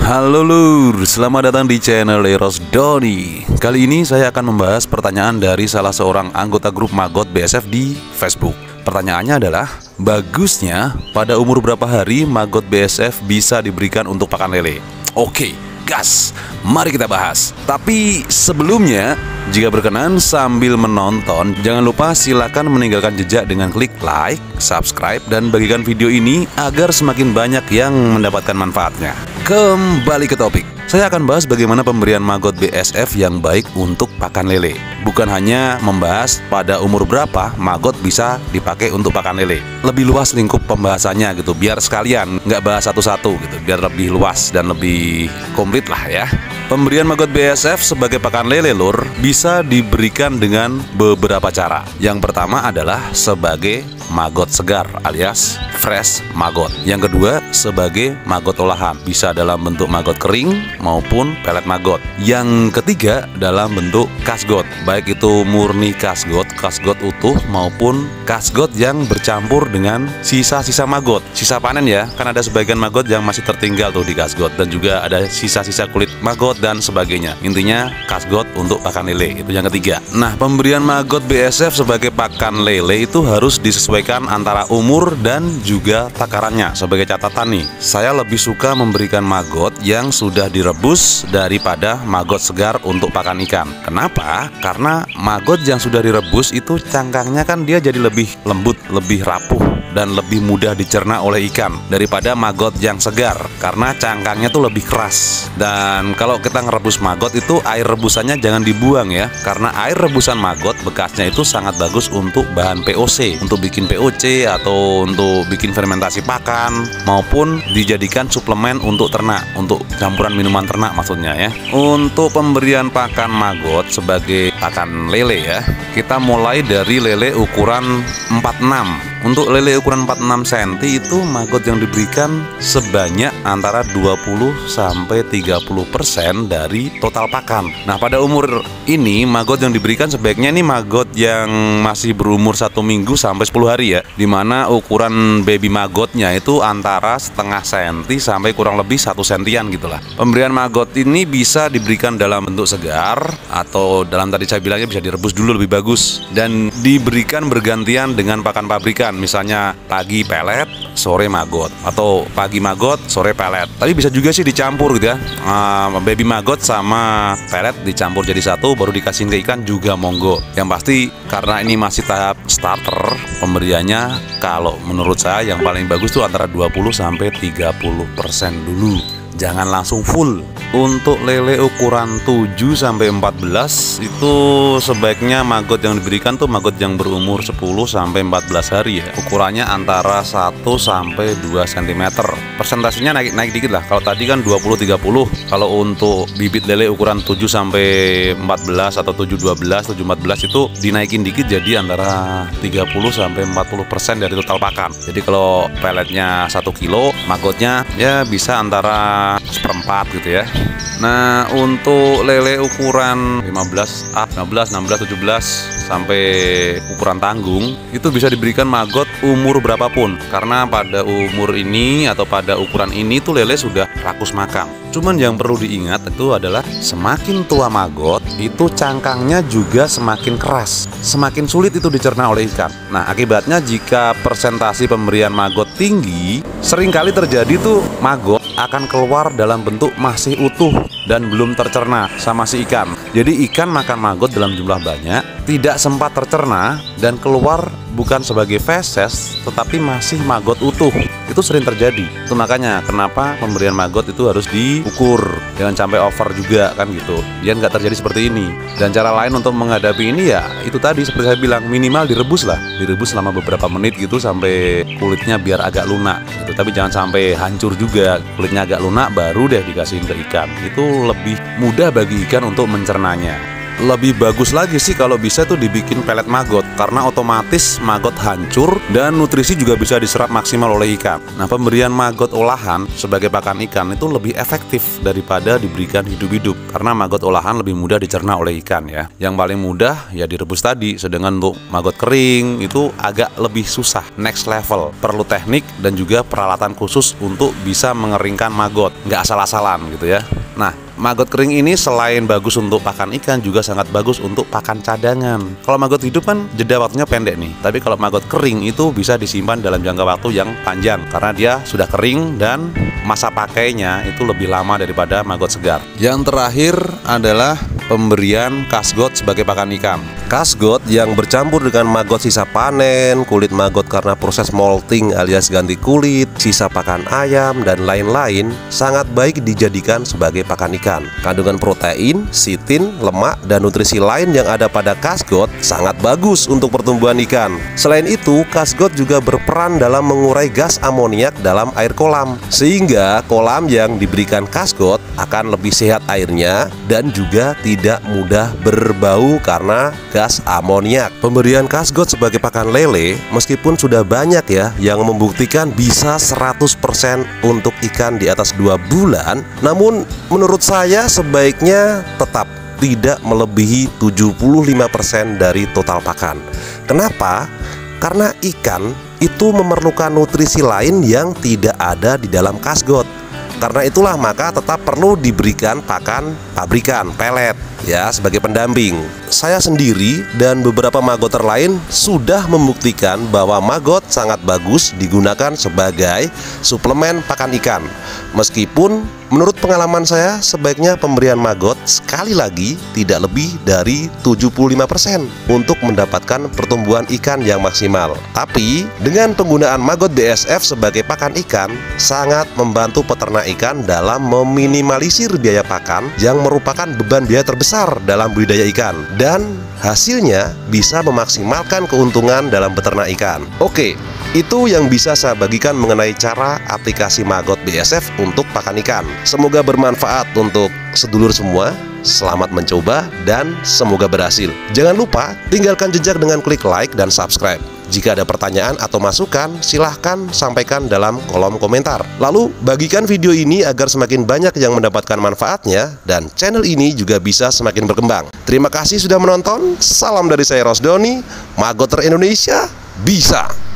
Halo lur, selamat datang di channel Eros Doni. Kali ini saya akan membahas pertanyaan dari salah seorang anggota grup Magot BSF di Facebook. Pertanyaannya adalah Bagusnya pada umur berapa hari Magot BSF bisa diberikan untuk pakan lele? Oke, gas, mari kita bahas. Tapi sebelumnya, jika berkenan sambil menonton Jangan lupa silakan meninggalkan jejak dengan klik like, subscribe, dan bagikan video ini Agar semakin banyak yang mendapatkan manfaatnya Kembali ke topik saya akan bahas bagaimana pemberian magot BSF yang baik untuk pakan lele. Bukan hanya membahas pada umur berapa magot bisa dipakai untuk pakan lele. Lebih luas lingkup pembahasannya gitu, biar sekalian nggak bahas satu-satu gitu, biar lebih luas dan lebih komplit lah ya. Pemberian magot BSF sebagai pakan lele lur bisa diberikan dengan beberapa cara. Yang pertama adalah sebagai magot segar alias fresh magot. Yang kedua sebagai magot olahan, bisa dalam bentuk magot kering maupun pelet magot. Yang ketiga dalam bentuk kasgot, baik itu murni kasgot, kasgot utuh maupun kasgot yang bercampur dengan sisa-sisa magot. Sisa panen ya, kan ada sebagian magot yang masih tertinggal tuh di kasgot dan juga ada sisa-sisa kulit magot dan sebagainya. Intinya kasgot untuk pakan lele itu yang ketiga. Nah, pemberian magot BSF sebagai pakan lele itu harus disesuaikan antara umur dan juga takarannya. Sebagai catatan nih, saya lebih suka memberikan magot yang sudah direbus daripada magot segar untuk pakan ikan. Kenapa? Karena magot yang sudah direbus itu cangkangnya kan dia jadi lebih lembut, lebih rapuh dan lebih mudah dicerna oleh ikan daripada magot yang segar karena cangkangnya tuh lebih keras. Dan kalau kita ngerebus magot itu air rebusannya jangan dibuang ya karena air rebusan magot bekasnya itu sangat bagus untuk bahan POC, untuk bikin POC atau untuk bikin fermentasi pakan maupun dijadikan suplemen untuk ternak, untuk campuran minuman ternak maksudnya ya. Untuk pemberian pakan magot sebagai pakan lele ya, kita mulai dari lele ukuran 46 untuk lele ukuran 46 cm itu maggot yang diberikan sebanyak antara 20 sampai 30% dari total pakan. Nah, pada umur ini maggot yang diberikan sebaiknya ini maggot yang masih berumur satu minggu sampai 10 hari ya. Di mana ukuran baby maggotnya itu antara setengah senti sampai kurang lebih satu sentian gitulah. Pemberian maggot ini bisa diberikan dalam bentuk segar atau dalam tadi saya bilangnya bisa direbus dulu lebih bagus dan diberikan bergantian dengan pakan pabrikan misalnya pagi pelet sore magot atau pagi magot sore pelet. Tapi bisa juga sih dicampur gitu ya. Uh, baby magot sama pelet dicampur jadi satu baru dikasih ke ikan juga monggo. Yang pasti karena ini masih tahap starter pemberiannya kalau menurut saya yang paling bagus tuh antara 20 sampai 30% dulu. Jangan langsung full untuk lele ukuran 7 sampai 14 itu sebaiknya maggot yang diberikan tuh maggot yang berumur 10 sampai 14 hari ya. Ukurannya antara 1 sampai 2 cm. Persentasenya naik naik dikit lah. Kalau tadi kan 20 30. Kalau untuk bibit lele ukuran 7 sampai 14 atau 7 12, 7 14 itu dinaikin dikit jadi antara 30 sampai 40% dari total pakan. Jadi kalau peletnya 1 kilo, maggotnya ya bisa antara seperempat gitu ya Nah untuk lele ukuran 15 A, 15, 16, 17 sampai ukuran tanggung itu bisa diberikan maggot umur berapapun karena pada umur ini atau pada ukuran ini tuh lele sudah rakus makan. Cuman yang perlu diingat itu adalah semakin tua maggot itu cangkangnya juga semakin keras, semakin sulit itu dicerna oleh ikan. Nah akibatnya jika persentasi pemberian maggot tinggi, sering kali terjadi tuh maggot akan keluar dalam bentuk masih utuh dan belum tercerna sama si ikan. Jadi ikan makan maggot dalam jumlah banyak, tidak sempat tercerna dan keluar bukan sebagai feses tetapi masih maggot utuh. Itu sering terjadi. Itu makanya kenapa pemberian maggot itu harus diukur jangan sampai over juga kan gitu. Biar nggak terjadi seperti ini. Dan cara lain untuk menghadapi ini ya itu tadi seperti saya bilang minimal direbus lah. Direbus selama beberapa menit gitu sampai kulitnya biar agak lunak gitu. Tapi jangan sampai hancur juga. Kulitnya agak lunak baru deh dikasihin ke ikan. Itu lebih mudah bagi ikan untuk mencernanya lebih bagus lagi sih kalau bisa tuh dibikin pelet maggot karena otomatis maggot hancur dan nutrisi juga bisa diserap maksimal oleh ikan. Nah, pemberian maggot olahan sebagai pakan ikan itu lebih efektif daripada diberikan hidup-hidup karena maggot olahan lebih mudah dicerna oleh ikan ya. Yang paling mudah ya direbus tadi, sedangkan untuk maggot kering itu agak lebih susah, next level. Perlu teknik dan juga peralatan khusus untuk bisa mengeringkan maggot, nggak asal-asalan gitu ya. Nah, maggot kering ini selain bagus untuk pakan ikan juga sangat bagus untuk pakan cadangan. Kalau maggot hidup kan jeda waktunya pendek nih, tapi kalau maggot kering itu bisa disimpan dalam jangka waktu yang panjang karena dia sudah kering dan masa pakainya itu lebih lama daripada maggot segar. Yang terakhir adalah pemberian kasgot sebagai pakan ikan. Kasgot yang bercampur dengan maggot sisa panen, kulit maggot karena proses molting alias ganti kulit, sisa pakan ayam, dan lain-lain sangat baik dijadikan sebagai pakan ikan. Kandungan protein, sitin, lemak, dan nutrisi lain yang ada pada kasgot sangat bagus untuk pertumbuhan ikan. Selain itu, kasgot juga berperan dalam mengurai gas amoniak dalam air kolam, sehingga kolam yang diberikan kasgot akan lebih sehat airnya dan juga tidak mudah berbau karena gas amoniak. Pemberian kasgot sebagai pakan lele meskipun sudah banyak ya yang membuktikan bisa 100% untuk ikan di atas 2 bulan, namun menurut saya sebaiknya tetap tidak melebihi 75% dari total pakan. Kenapa? Karena ikan itu memerlukan nutrisi lain yang tidak ada di dalam kasgot. Karena itulah maka tetap perlu diberikan pakan pabrikan, pelet ya sebagai pendamping. Saya sendiri dan beberapa magoter lain sudah membuktikan bahwa magot sangat bagus digunakan sebagai suplemen pakan ikan. Meskipun menurut pengalaman saya sebaiknya pemberian magot sekali lagi tidak lebih dari 75% untuk mendapatkan pertumbuhan ikan yang maksimal. Tapi dengan penggunaan magot BSF sebagai pakan ikan sangat membantu peternak ikan dalam meminimalisir biaya pakan yang merupakan beban biaya terbesar dalam budidaya ikan dan hasilnya bisa memaksimalkan keuntungan dalam beternak ikan. Oke, itu yang bisa saya bagikan mengenai cara aplikasi Magot BSF untuk pakan ikan. Semoga bermanfaat untuk sedulur semua. Selamat mencoba dan semoga berhasil. Jangan lupa tinggalkan jejak dengan klik like dan subscribe. Jika ada pertanyaan atau masukan, silahkan sampaikan dalam kolom komentar. Lalu, bagikan video ini agar semakin banyak yang mendapatkan manfaatnya dan channel ini juga bisa semakin berkembang. Terima kasih sudah menonton. Salam dari saya Rosdoni, Magoter Indonesia bisa.